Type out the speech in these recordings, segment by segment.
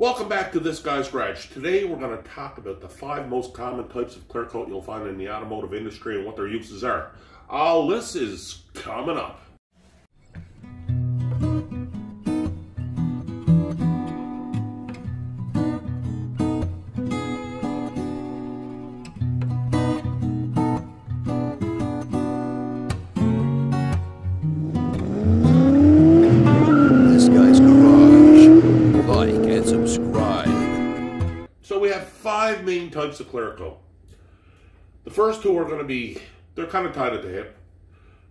Welcome back to this guy's garage. Today we're going to talk about the five most common types of clear coat you'll find in the automotive industry and what their uses are. All this is coming up. Of clear coat. The first two are going to be, they're kind of tied at the hip.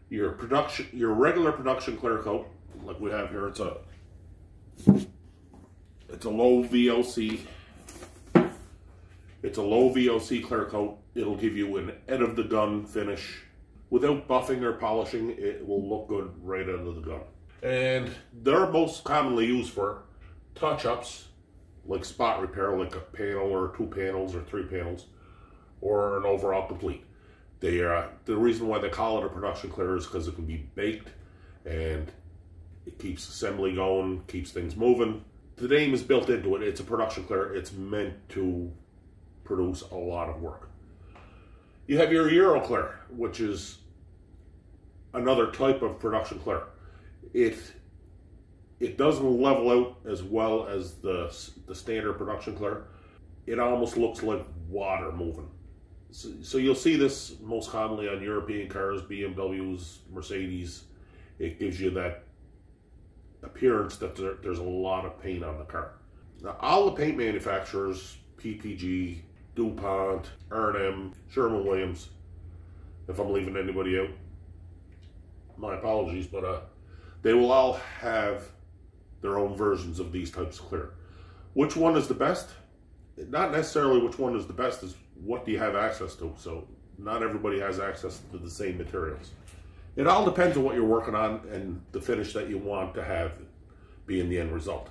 Your production, your regular production clear coat, like we have here, it's a, it's a low VOC. It's a low VOC clear coat. It'll give you an end of the gun finish. Without buffing or polishing, it will look good right out of the gun. And they're most commonly used for touch-ups, like spot repair, like a panel or two panels or three panels, or an overall complete. They are the reason why they call it a production clear is because it can be baked and it keeps assembly going, keeps things moving. The name is built into it. It's a production clear. It's meant to produce a lot of work. You have your Euro clear, which is another type of production clear. It it doesn't level out as well as the the standard production clear. It almost looks like water moving. So, so you'll see this most commonly on European cars, BMWs, Mercedes. It gives you that appearance that there, there's a lot of paint on the car. Now, all the paint manufacturers, PPG, DuPont, R&M, Sherwin-Williams, if I'm leaving anybody out, my apologies, but uh, they will all have their own versions of these types of clear. Which one is the best? Not necessarily which one is the best, is what do you have access to? So not everybody has access to the same materials. It all depends on what you're working on and the finish that you want to have be in the end result.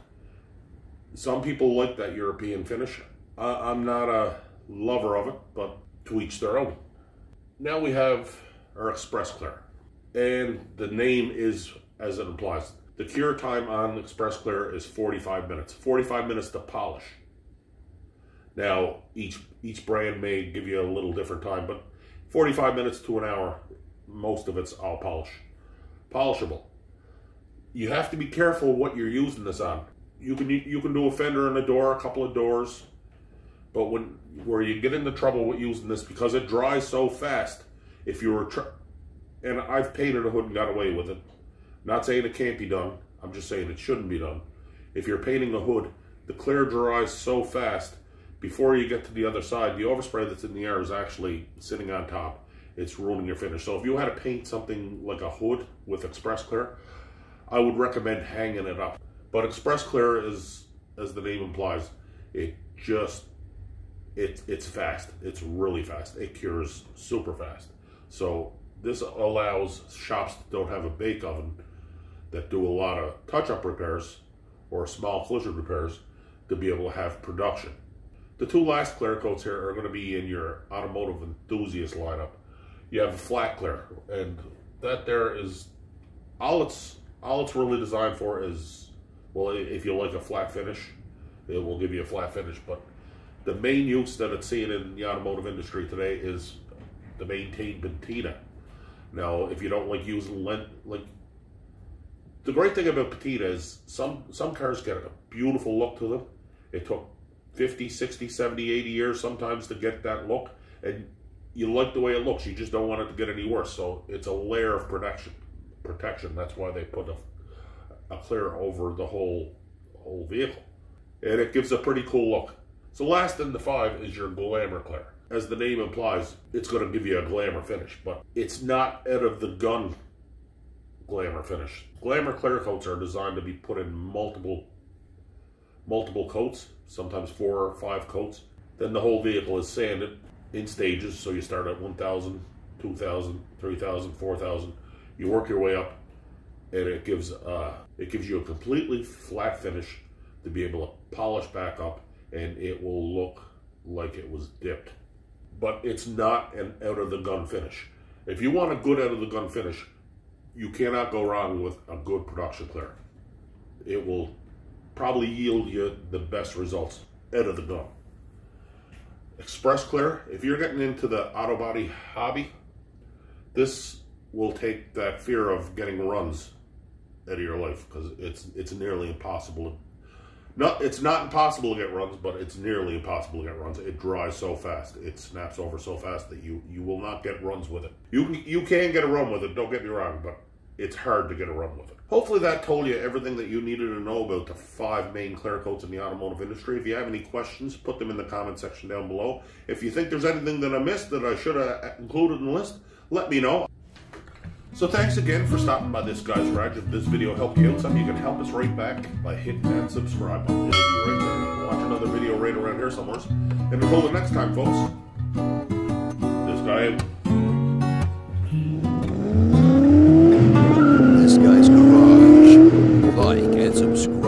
Some people like that European finish. Uh, I'm not a lover of it, but to each their own. Now we have our Express Clear. And the name is as it implies. The cure time on Express Clear is 45 minutes. 45 minutes to polish. Now, each each brand may give you a little different time, but 45 minutes to an hour, most of it's all polish. Polishable. You have to be careful what you're using this on. You can you can do a fender and a door, a couple of doors, but when where you get into trouble with using this because it dries so fast, if you were and I've painted a hood and got away with it. Not saying it can't be done. I'm just saying it shouldn't be done. If you're painting a hood, the clear dries so fast before you get to the other side, the overspray that's in the air is actually sitting on top. It's ruining your finish. So if you had to paint something like a hood with Express Clear, I would recommend hanging it up. But Express Clear is, as the name implies, it just, it, it's fast. It's really fast. It cures super fast. So this allows shops that don't have a bake oven that do a lot of touch-up repairs or small collision repairs to be able to have production. The two last clear coats here are going to be in your automotive enthusiast lineup. You have a flat clear, and that there is all it's all it's really designed for is well, if you like a flat finish, it will give you a flat finish. But the main use that it's seen in the automotive industry today is to maintain patina. Now, if you don't like using lint, like the great thing about patina is some some cars get a beautiful look to them. It took 50, 60, 70, 80 years sometimes to get that look. And you like the way it looks. You just don't want it to get any worse. So it's a layer of protection. Protection. That's why they put a, a clear over the whole whole vehicle. And it gives a pretty cool look. So last in the five is your glamour clear. As the name implies, it's going to give you a glamour finish, but it's not out of the gun glamour finish. Glamour clear coats are designed to be put in multiple multiple coats, sometimes four or five coats. Then the whole vehicle is sanded in stages, so you start at 1,000, 2,000, 3,000, 4,000. You work your way up, and it gives uh, it gives you a completely flat finish to be able to polish back up, and it will look like it was dipped. But it's not an out of the gun finish. If you want a good out of the gun finish, you cannot go wrong with a good production clear. It will probably yield you the best results out of the gun. Express Clear, if you're getting into the auto body hobby, this will take that fear of getting runs out of your life because it's it's nearly impossible. Not it's not impossible to get runs, but it's nearly impossible to get runs. It dries so fast, it snaps over so fast that you you will not get runs with it. You you can get a run with it. Don't get me wrong, but it's hard to get a run with it. Hopefully that told you everything that you needed to know about the five main clear coats in the automotive industry. If you have any questions, put them in the comment section down below. If you think there's anything that I missed that I should have included in the list, let me know. So thanks again for stopping by this guy's garage. If this video helped you out some, you can help us right back by hitting that subscribe button. It'll be right there. Watch another video right around here somewhere. And until the next time, folks, this guy And subscribe.